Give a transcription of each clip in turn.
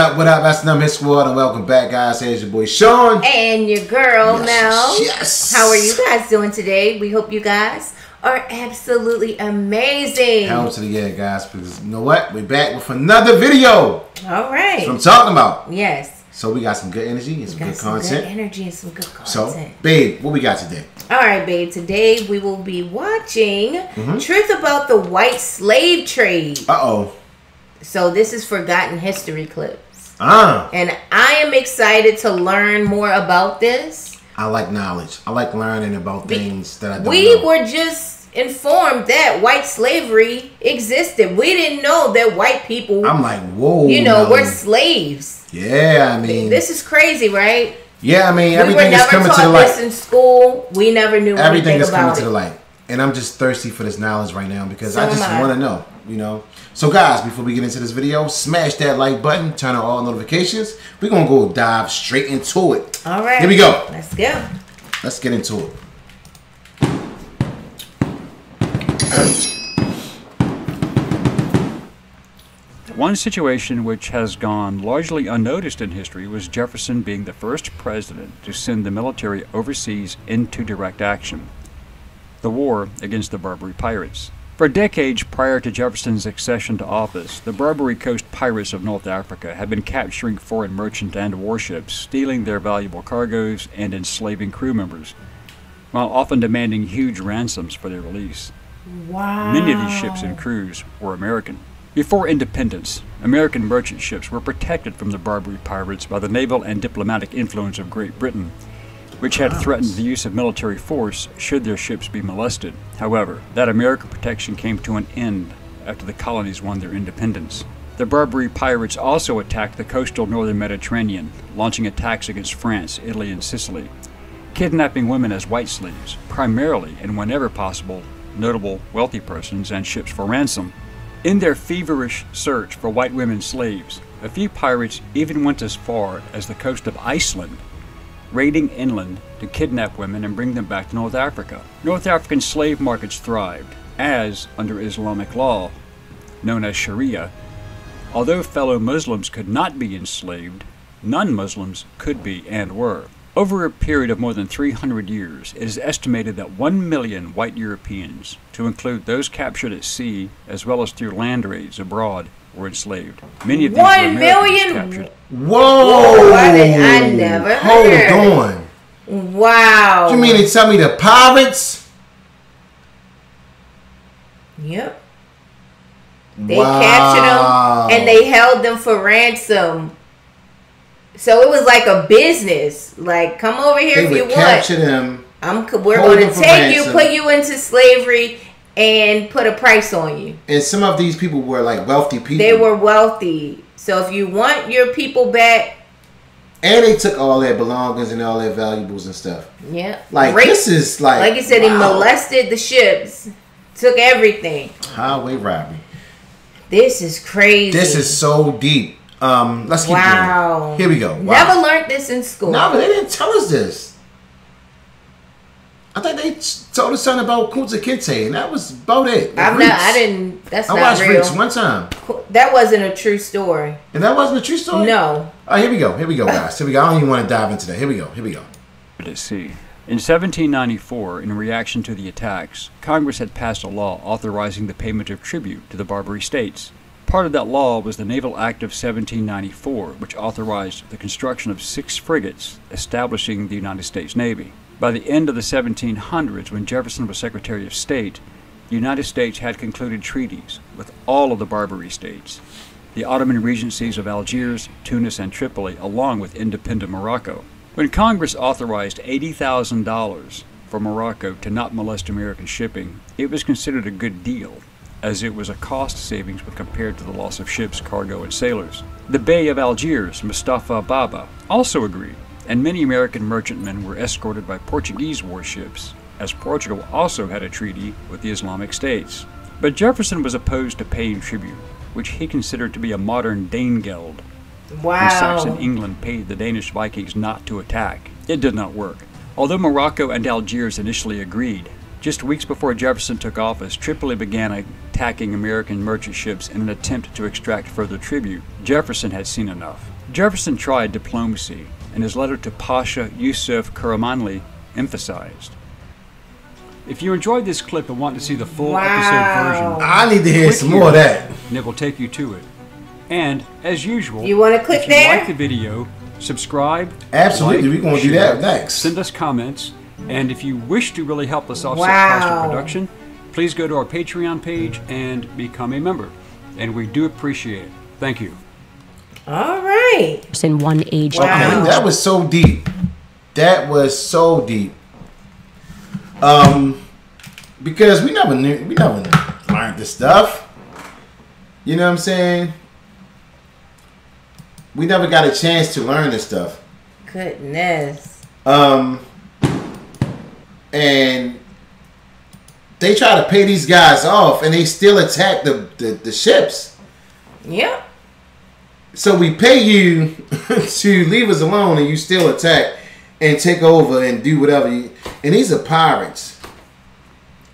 up, what up? That's Numb Hit Squad, and welcome back, guys. Here's your boy Shawn. And your girl, Yes, Mel. yes. How are you guys doing today? We hope you guys are absolutely amazing. Hell to the yeah, guys, because you know what? We're back with another video. All right. That's what I'm talking about. yes. So we got some good energy and some good some content. good energy and some good content. so, babe, what we got today? All right, babe. Today we will be watching Mm-hmm. Truth About the White Slave Trade. Uh oh. So this is Forgotten History Clips. Ah, And I am excited to learn more about this. I like knowledge. I like learning about things that I don't We know. were just informed that white slavery existed. We didn't know that white people, I'm like, whoa. you know, no. were slaves. Yeah, I mean, This is crazy, right? yeah, I mean, we were everything is never coming to the taught light. this in school. We never knew Everything is coming about to it. the light. And I'm just thirsty for this knowledge right now because So I just want to know, you know. So, guys, before we get into this video, smash that like button, turn on all notifications. We're going to go dive straight into it. All right. Here we go. Let's go. Let's get into it. One situation which has gone largely unnoticed in history was Jefferson being the first president to send the military overseas into direct action the war against the Barbary pirates. For decades prior to Jefferson's accession to office, the Barbary Coast pirates of North Africa had been capturing foreign merchant and warships, stealing their valuable cargoes, and enslaving crew members, while often demanding huge ransoms for their release. Wow. Many of these ships and crews were American. Before independence, American merchant ships were protected from the Barbary pirates by the naval and diplomatic influence of Great Britain, which had threatened the use of military force should their ships be molested. However, that American protection came to an end after the colonies won their independence. The Barbary pirates also attacked the coastal northern Mediterranean, launching attacks against France, Italy, and Sicily, kidnapping women as white slaves, primarily and whenever possible, notable wealthy persons and ships for ransom. In their feverish search for white women slaves, a few pirates even went as far as the coast of Iceland, raiding inland to kidnap women and bring them back to North Africa. North African slave markets thrived, as, under Islamic law, known as Sharia, although fellow Muslims could not be enslaved, non Muslims could be and were. Over a period of more than 300 years, it is estimated that 1 million white Europeans, to include those captured at sea as well as through land raids abroad, were enslaved. Many of these One were million? captured. Whoa! I did- I never Hold heard. on. Wow. You mean to tell me the pirates? Yep. They Wow. captured them and they held them for ransom. So it was like a business. Like, come over here They if you would want. capture them. I'm. We're going to for take you, put you into slavery, and put a price on you. And some of these people were like wealthy people. They were wealthy. So if you want your people back, And they took all their belongings and all their valuables and stuff. yeah. Like, Rape- this is like. like you said, he wow. molested the ships, took everything. Highway robbery. This is crazy. This is so deep. Um, let's keep wow. going. Here we go. Wow. Never learned this in school. No, but they didn't tell us this. I thought they told us something about Kunta Kinte, and that was about it. I'm Roots. not. I didn't. That's I not watched real. Roots one time, That wasn't a true story. and that wasn't a true story. No. Oh, here we go. Here we go, guys. Here we go. I don't even want to dive into that. Here we go. Here we go. at see. In 1794, in reaction to the attacks, Congress had passed a law authorizing the payment of tribute to the Barbary states. Part of that law was the Naval Act of 1794, which authorized the construction of six frigates, establishing the United States Navy. By the end of the 1700s, when Jefferson was Secretary of State, the United States had concluded treaties with all of the Barbary states, the Ottoman regencies of Algiers, Tunis, and Tripoli, along with independent Morocco. When Congress authorized $80,000 for Morocco to not molest American shipping, it was considered a good deal, as it was a cost savings when compared to the loss of ships, cargo, and sailors. The Bey of Algiers, Mustafa Baba, also agreed, and many American merchantmen were escorted by Portuguese warships, as Portugal also had a treaty with the Islamic States. But Jefferson was opposed to paying tribute, which he considered to be a modern Danegeld, Wow. when Saxon England paid the Danish Vikings not to attack. It did not work. Although Morocco and Algiers initially agreed, just weeks before Jefferson took office, Tripoli began attacking American merchant ships in an attempt to extract further tribute. Jefferson had seen enough. Jefferson tried diplomacy, and his letter to Pasha Yusuf Karamanli emphasized. If you enjoyed this clip and want to see the full Wow. episode version, I need to hear some more of that. and it will take you to it. And as usual, You wanna click if you there? like the video, subscribe. Absolutely, like, we're gonna do that next. Send us comments, and if you wish to really help us offset Wow. cost of production, please go to our Patreon page and become a member. And we do appreciate it. Thank you. All right. in one age Wow. Okay, that was so deep. That was so deep. Um, because we never knew, we never learned this stuff. You know what I'm saying? We never got a chance to learn this stuff. Goodness. Um, and they try to pay these guys off, and they still attack the the, the ships. Yep. So we pay you to leave us alone, and you still attack and take over and do whatever. You, and these are pirates.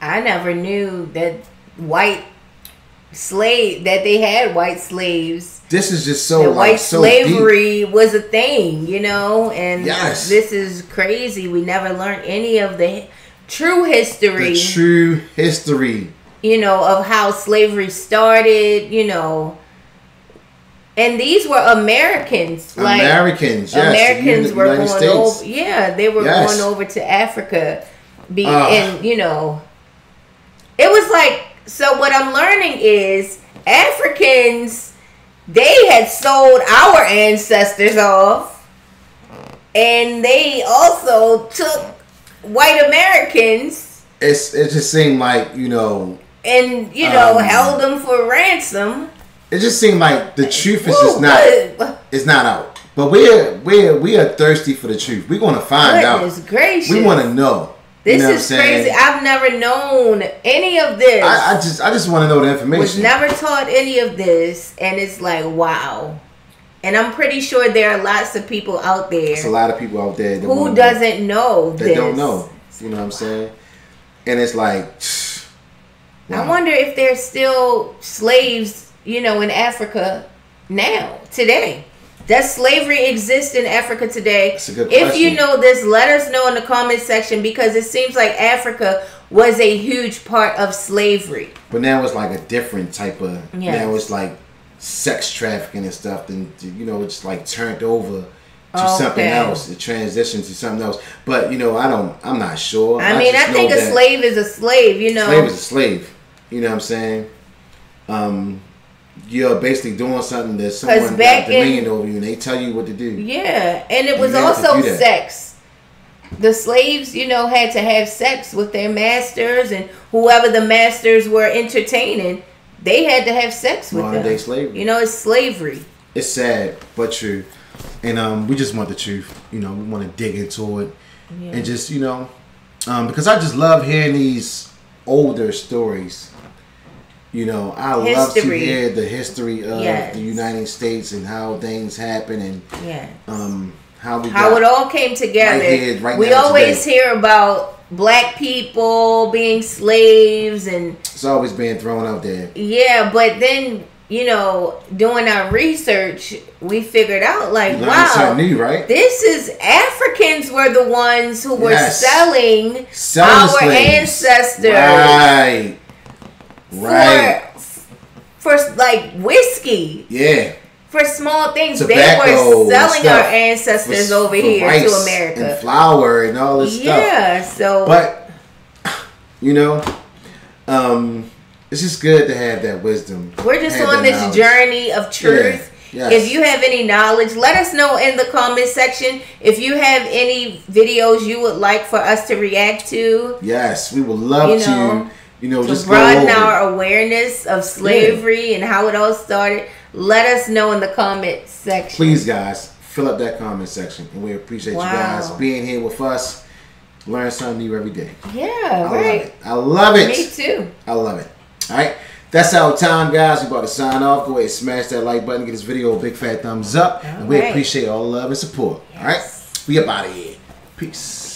I never knew that white slave that they had white slaves. This is just so that like, white so deep. slavery was a thing, you know, and Yes. this is crazy. We never learned any of the true history, The true history. you know, of how slavery started, you know. And these were Americans, like Americans, yes, Americans the were United going States. over. Yeah, they were Yes. going over to Africa, be Ah. and you know, it was like. So what I'm learning is Africans, they had sold our ancestors off, and they also took white Americans It's it just seemed like you know. and you know Um, held them for ransom. It just seemed like the truth is just not. It's not out. But we're we're we are thirsty for the truth. We're gonna find Goodness out. gracious! We want to know. This you know is crazy. I've never known any of this. I, I just I just want to know the information. was never taught any of this, and it's like wow. And I'm pretty sure there are lots of people out There's a lot of people out there who doesn't know that this. don't know. You know what I'm saying? And it's like, I wonder if there's still slaves, you know, in Africa now, today. Does slavery exist in Africa today? That's a good if you know this, let us know in the comment section because it seems like Africa was a huge part of slavery. But now it's like a different type of. Yes. Now it's like sex trafficking and stuff. Then you know it's like turned over to Okay. something else. It transitions to something else. But you know I don't. I'm not sure. I mean, I think a slave is a slave, you know. Slave is a slave. You know what I'm saying? Um, you're basically doing something that someone got in- dominion over you, and they tell you what to do. Yeah, and it was also sex. The slaves, you know, had to have sex with their masters, and whoever the masters were entertaining, they had to have sex with Modern them. day slavery. You know, it's slavery. it's sad but true and um we just want the truth you know we want to dig into it and just you know um because i just love hearing these older stories you know i love to hear the history of Yes. the united states and how things happen and Yeah. um how we How it all came together. Right here, right we always today. hear about black people being slaves and it's always being thrown out there yeah, but then you know, doing our research, we figured out like, wow, new right This is Africans were the ones who were Yes. selling Selling our slaves. ancestors right right for for like whiskey yeah for small things. Tobacco they were selling our ancestors For- over for here to America. and flour and all this stuff yeah, so But you know, um, it's just good to have that wisdom. we're just on this knowledge. journey of truth. Yeah, yes. If you have any knowledge, let us know in the comment section. If you have any videos you would like for us to react to, Yes, we would love You know, to. You know, to just broaden our awareness of slavery and how it all started, let us know in the comment section. Please, guys, fill up that comment section, and we appreciate Wow. you guys being here with us. Learn something new every day. Yeah, I love right. it. I love it. Me too. I love it. All right. That's our time, guys. We're about to sign off. Go ahead and smash that like button. Give this video a big fat thumbs up. and we right. appreciate all the love and support. All right. We up out of here. Peace.